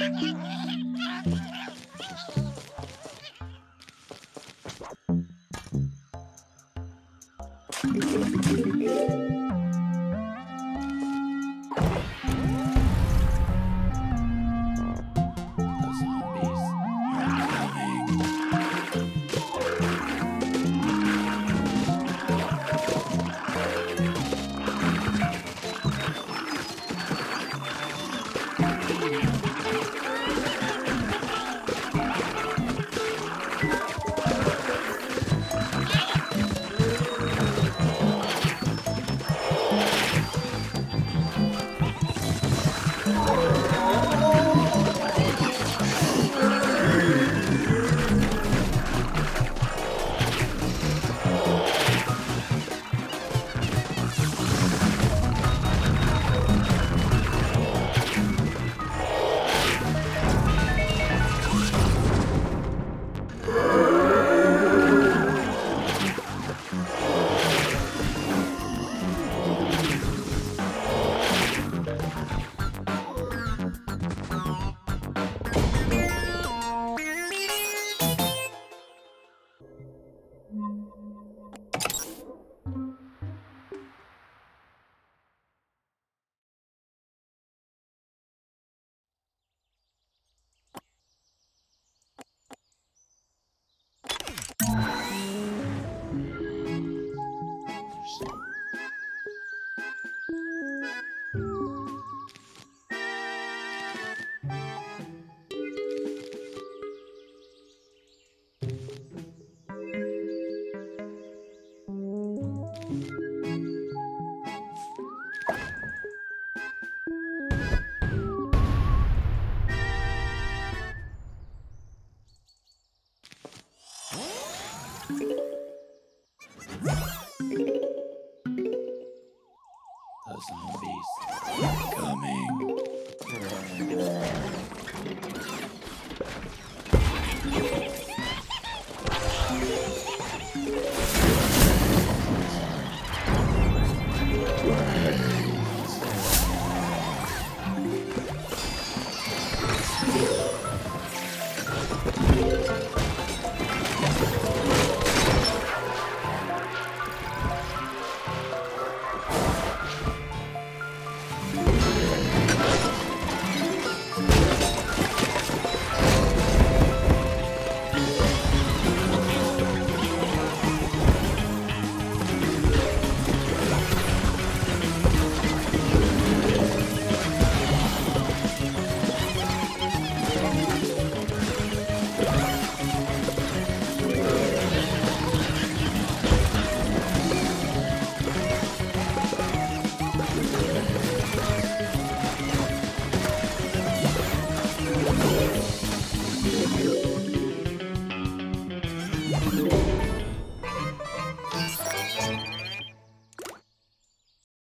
Ha ha ha!